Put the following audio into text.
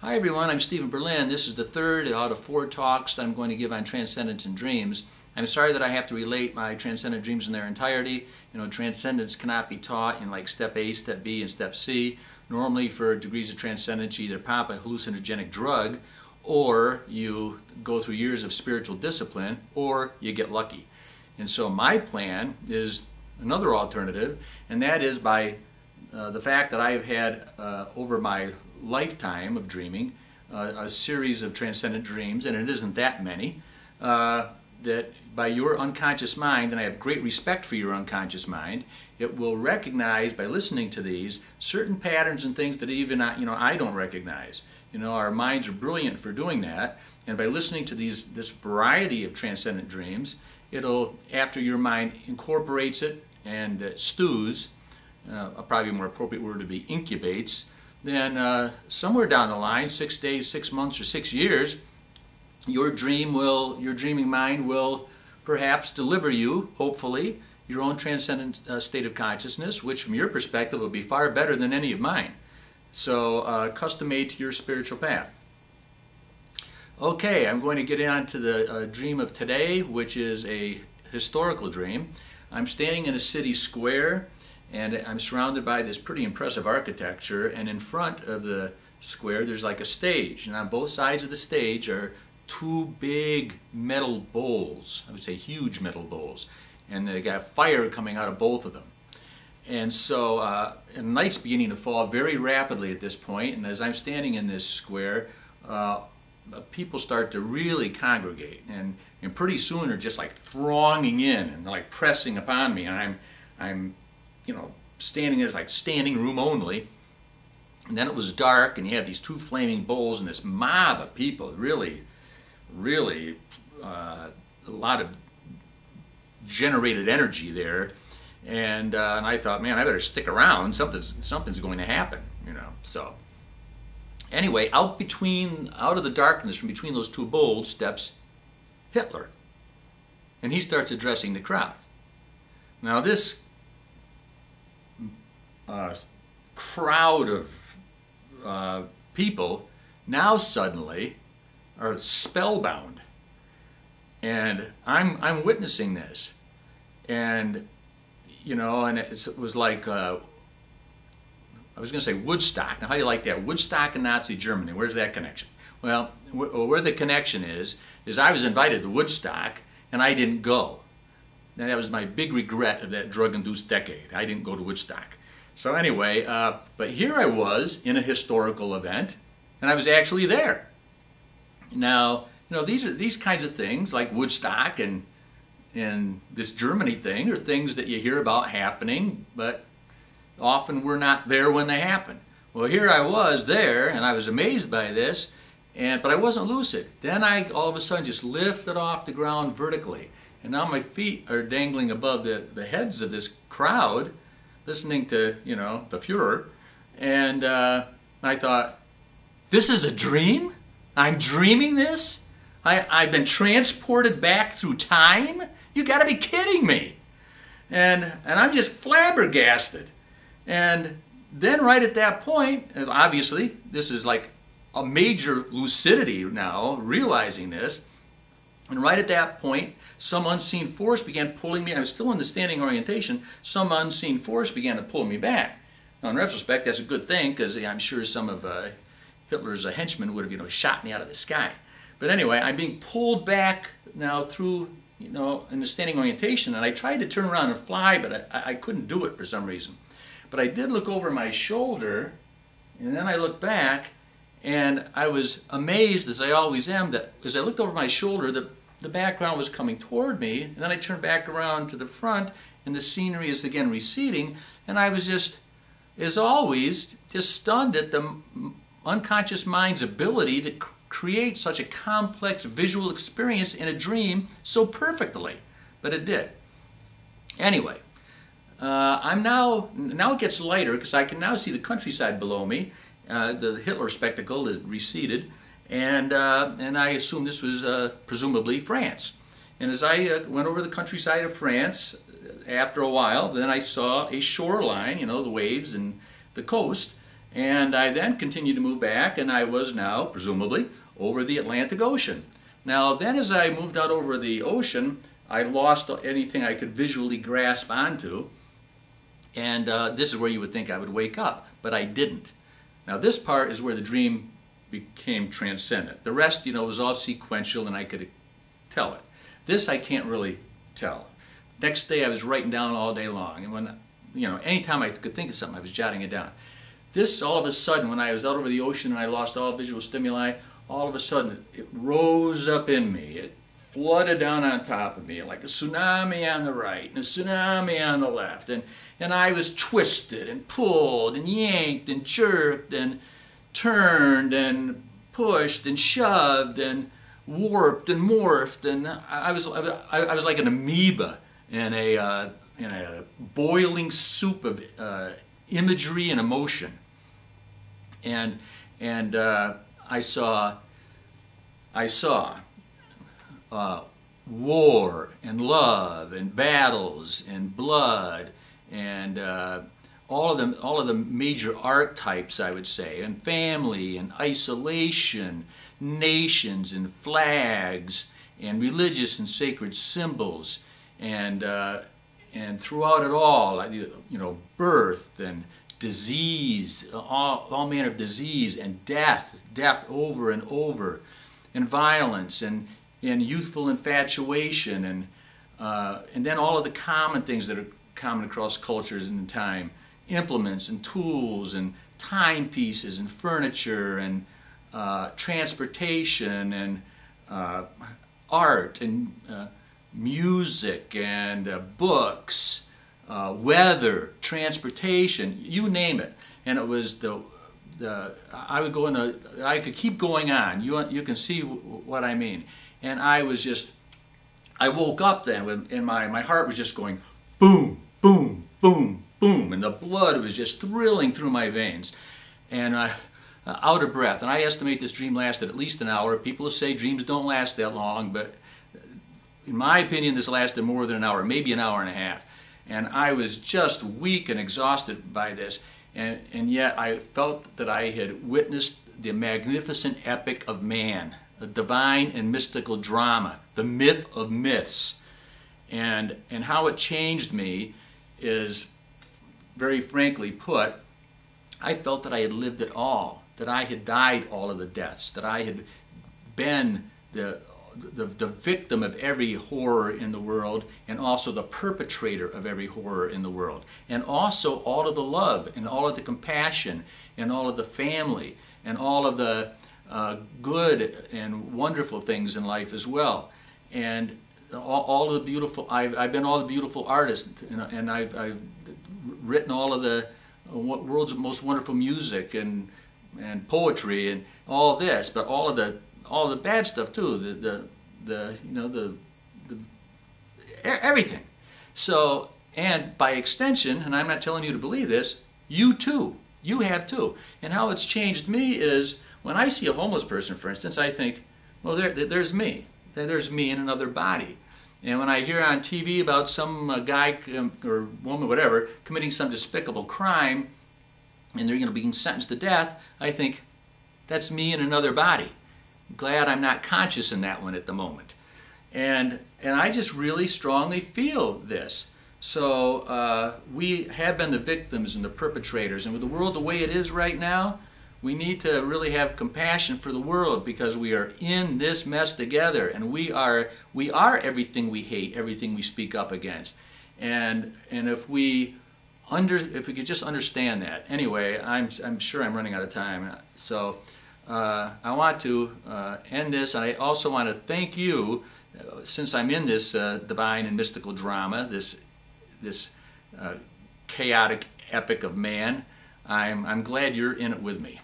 Hi everyone, I'm Stephen Berlin. This is the third out of four talks that I'm going to give on transcendence and dreams. I'm sorry that I have to relate my transcendent dreams in their entirety. You know, transcendence cannot be taught in like step A, step B, and step C. Normally for degrees of transcendence you either pop a hallucinogenic drug or you go through years of spiritual discipline or you get lucky. And so my plan is another alternative and that is by uh, the fact that I've had uh, over my lifetime of dreaming, uh, a series of transcendent dreams, and it isn't that many, uh, that by your unconscious mind, and I have great respect for your unconscious mind, it will recognize by listening to these certain patterns and things that even I, you know I don't recognize. You know, our minds are brilliant for doing that, and by listening to these this variety of transcendent dreams, it'll after your mind incorporates it and uh, stews, uh, a probably more appropriate word to be incubates, then uh, somewhere down the line, six days, six months, or six years, your dream will, your dreaming mind will perhaps deliver you, hopefully, your own transcendent uh, state of consciousness, which from your perspective will be far better than any of mine. So uh, custom made to your spiritual path. Okay, I'm going to get on to the uh, dream of today, which is a historical dream. I'm standing in a city square and I'm surrounded by this pretty impressive architecture and in front of the square there's like a stage. And on both sides of the stage are two big metal bowls. I would say huge metal bowls. And they got fire coming out of both of them. And so uh, and night's beginning to fall very rapidly at this point. And as I'm standing in this square uh, people start to really congregate. And, and pretty soon they're just like thronging in and like pressing upon me. And I'm I'm you know, standing there's like standing room only. And then it was dark, and you have these two flaming bowls and this mob of people. Really, really, uh, a lot of generated energy there. And, uh, and I thought, man, I better stick around. Something's something's going to happen, you know. So anyway, out between, out of the darkness from between those two bowls steps Hitler, and he starts addressing the crowd. Now this uh, crowd of uh, people now suddenly are spellbound. And I'm, I'm witnessing this. And, you know, and it was like, uh, I was going to say Woodstock. Now, how do you like that? Woodstock and Nazi Germany. Where's that connection? Well, where the connection is, is I was invited to Woodstock and I didn't go. And that was my big regret of that drug-induced decade. I didn't go to Woodstock. So anyway, uh, but here I was in a historical event, and I was actually there. Now, you know, these are these kinds of things like Woodstock and and this Germany thing are things that you hear about happening, but often we're not there when they happen. Well, here I was there, and I was amazed by this, and but I wasn't lucid. Then I all of a sudden just lifted off the ground vertically, and now my feet are dangling above the, the heads of this crowd, listening to, you know, the Fuhrer, and uh, I thought, this is a dream? I'm dreaming this? I, I've been transported back through time? You gotta be kidding me. And, and I'm just flabbergasted. And then right at that point, obviously, this is like a major lucidity now, realizing this, and right at that point, some unseen force began pulling me. I was still in the standing orientation. Some unseen force began to pull me back. Now, in retrospect, that's a good thing because I'm sure some of uh, Hitler's uh, henchmen would have, you know, shot me out of the sky. But anyway, I'm being pulled back now through, you know, in the standing orientation, and I tried to turn around and fly, but I, I couldn't do it for some reason. But I did look over my shoulder, and then I looked back, and I was amazed, as I always am, that as I looked over my shoulder, the the background was coming toward me, and then I turned back around to the front, and the scenery is again receding, and I was just, as always, just stunned at the unconscious mind's ability to create such a complex visual experience in a dream so perfectly. But it did. Anyway, uh, I'm now, now it gets lighter because I can now see the countryside below me. Uh, the Hitler spectacle is receded and, uh, and I assume this was uh, presumably France. And as I uh, went over the countryside of France, after a while, then I saw a shoreline, you know, the waves and the coast, And I then continued to move back, and I was now, presumably, over the Atlantic Ocean. Now, then as I moved out over the ocean, I lost anything I could visually grasp onto. And uh, this is where you would think I would wake up, but I didn't. Now, this part is where the dream became transcendent. The rest, you know, was all sequential and I could tell it. This I can't really tell. Next day I was writing down all day long. And when, you know, anytime I could think of something, I was jotting it down. This, all of a sudden, when I was out over the ocean and I lost all visual stimuli, all of a sudden it rose up in me. It flooded down on top of me like a tsunami on the right and a tsunami on the left. And, and I was twisted and pulled and yanked and jerked and turned and pushed and shoved and warped and morphed. And I was, I was like an amoeba in a, uh, in a boiling soup of uh, imagery and emotion. And, and uh, I saw, I saw uh, war and love and battles and blood and uh, all of them, all of the major archetypes, I would say, and family and isolation, nations and flags and religious and sacred symbols and uh, and throughout it all, you know, birth and disease, all, all manner of disease and death, death over and over, and violence and, and youthful infatuation and, uh, and then all of the common things that are common across cultures and time, implements and tools and timepieces and furniture and uh, transportation and uh, art and uh, music and uh, books, uh, weather, transportation, you name it. And it was the, the I would go in a, I could keep going on. You, you can see what I mean. And I was just, I woke up then and my, my heart was just going boom, boom, boom, boom. And the blood was just thrilling through my veins. And I, uh, out of breath. And I estimate this dream lasted at least an hour. People say dreams don't last that long, but in my opinion, this lasted more than an hour, maybe an hour and a half. And I was just weak and exhausted by this. And, and yet I felt that I had witnessed the magnificent epic of man, the divine and mystical drama, the myth of myths. And, and how it changed me is, very frankly put, I felt that I had lived it all, that I had died all of the deaths, that I had been the the, the victim of every horror in the world and also the perpetrator of every horror in the world. And also all of the love and all of the compassion and all of the family and all of the uh, good and wonderful things in life as well. And all, all the beautiful, I've, I've, been all the beautiful artists and, and I've, I've, written all of the uh, world's most wonderful music and, and poetry and all this, but all of the all the bad stuff too. The the the you know the the everything. So and by extension, and I'm not telling you to believe this, you too. You have too. And how it's changed me is when I see a homeless person, for instance, I think, well, there, there's me. There's me in another body. And when I hear on TV about some uh, guy um, or woman, whatever, committing some despicable crime, and they're going to be sentenced to death, I think, that's me in another body glad I'm not conscious in that one at the moment. And, and I just really strongly feel this. So uh, we have been the victims and the perpetrators. And with the world the way it is right now, we need to really have compassion for the world because we are in this mess together and we are, we are everything we hate, everything we speak up against. And, and if we under, if we could just understand that. Anyway, I'm, I'm sure I'm running out of time. So uh, I want to uh, end this. I also want to thank you, uh, since I'm in this uh, divine and mystical drama, this, this uh, chaotic epic of man, I'm, I'm glad you're in it with me.